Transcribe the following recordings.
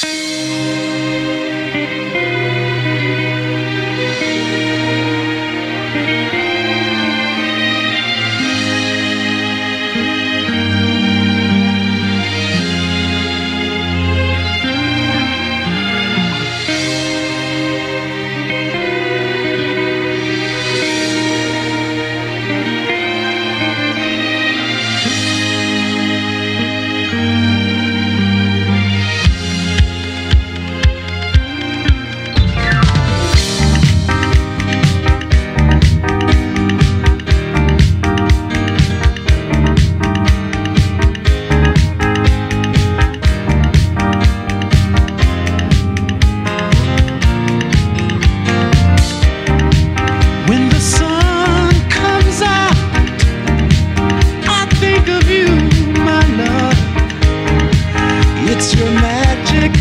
Música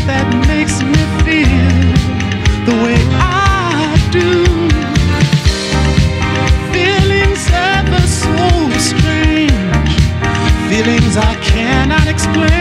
that makes me feel the way I do. Feelings ever so strange, feelings I cannot explain.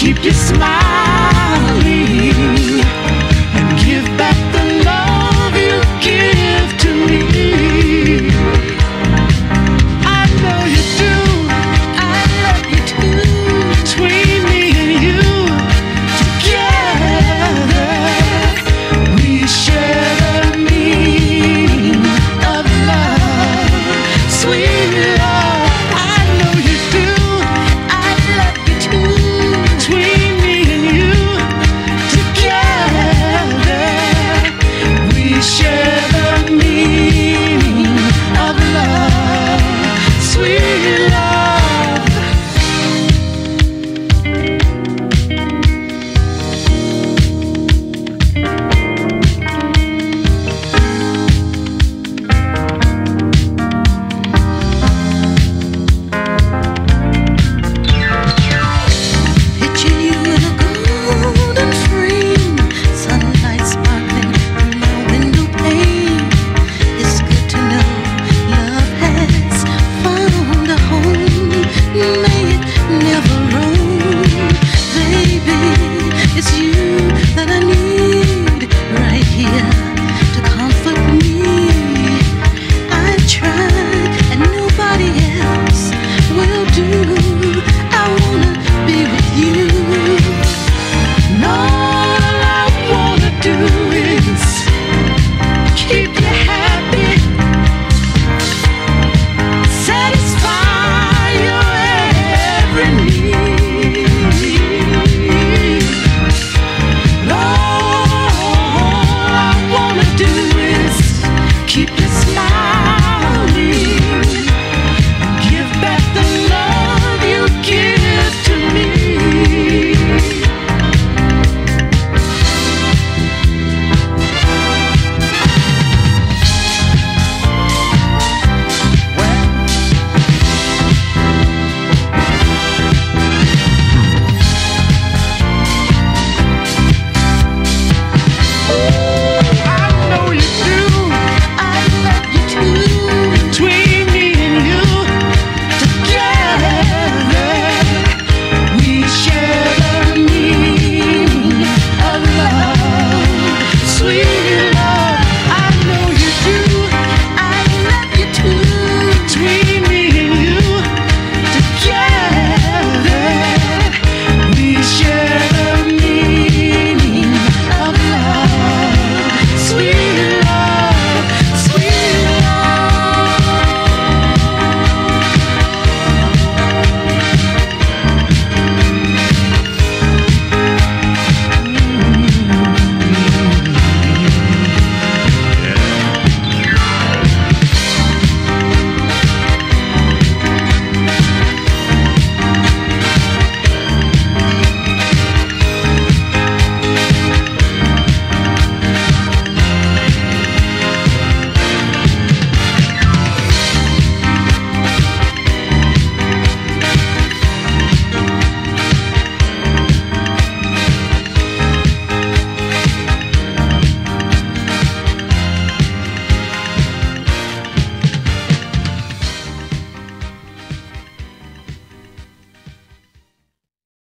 Keep you smiling.